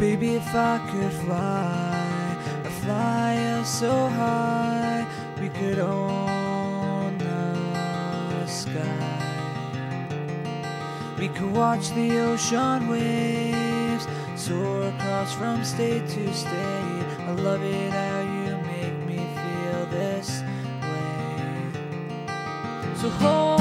Baby, if I could fly, I'd fly up so high, we could own the sky. We could watch the ocean waves soar across from state to state. I love it how you make me feel this way. So hold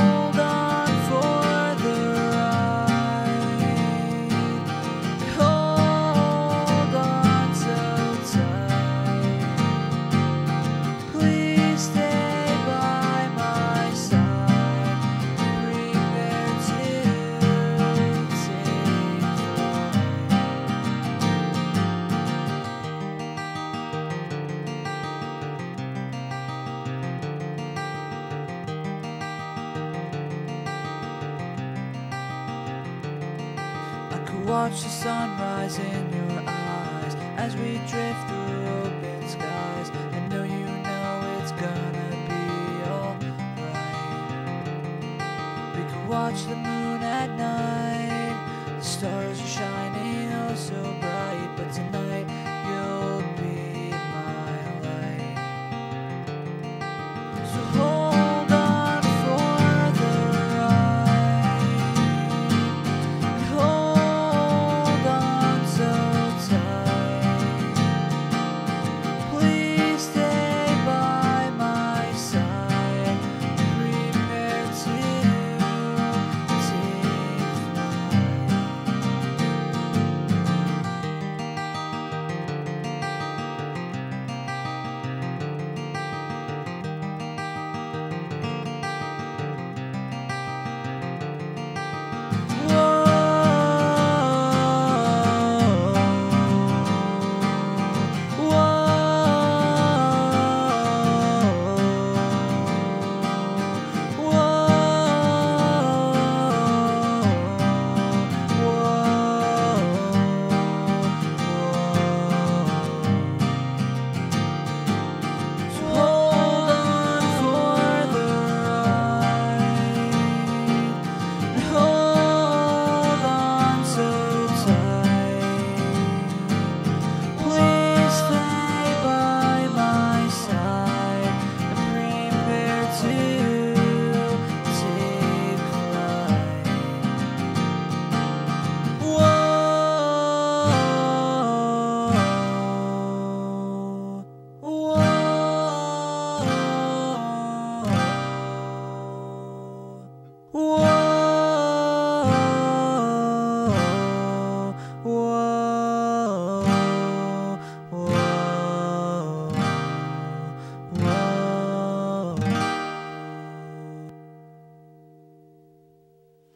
watch the sunrise in your eyes as we drift through open skies. I know you know it's gonna be alright. We could watch the moon at night, the stars are shining oh so bright.